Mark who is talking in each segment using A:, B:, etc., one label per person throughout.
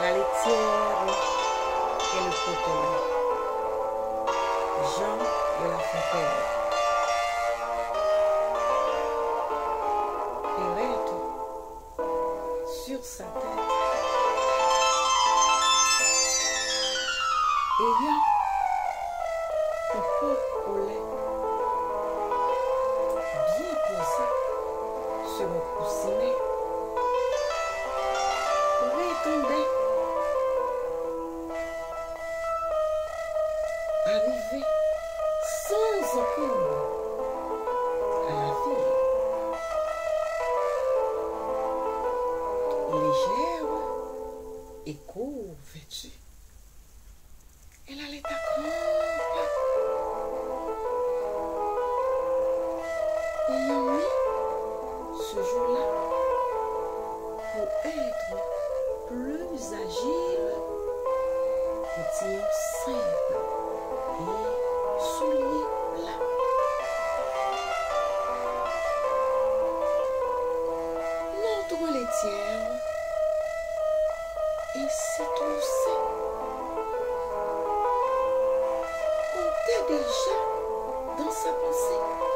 A: la laitière et le coton. Jean de la Fontaine. sur sa tête. Ayant être plus agile, pour dire simple et souligner plat. Notre laitière est si troussée. On est déjà dans sa pensée.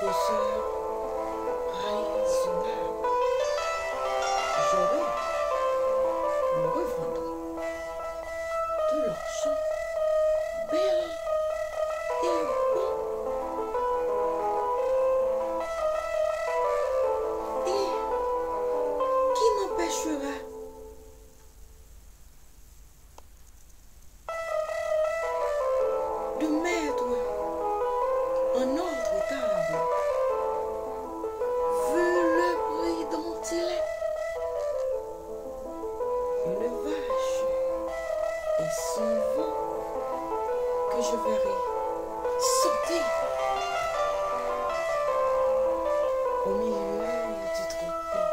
A: Boucher. que je verrai sauter au milieu du troupeau.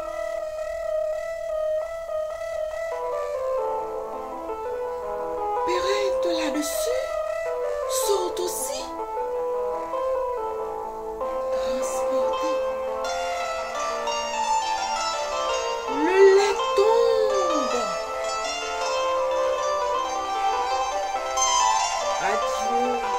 A: Pérez de là-dessus Adieu.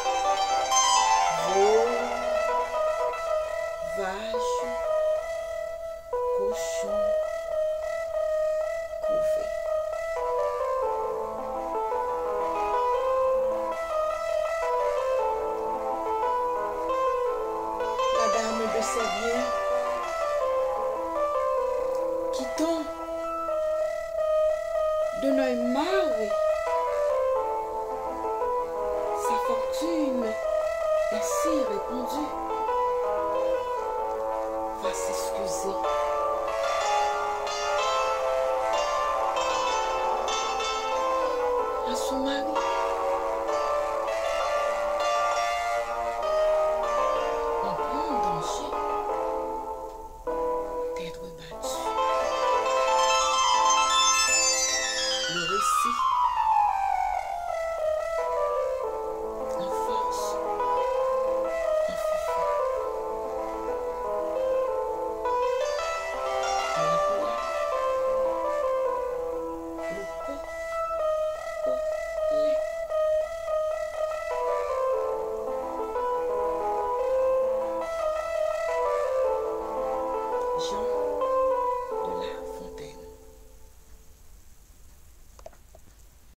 A: Ainsi répondu, va s'excuser. À.
B: information.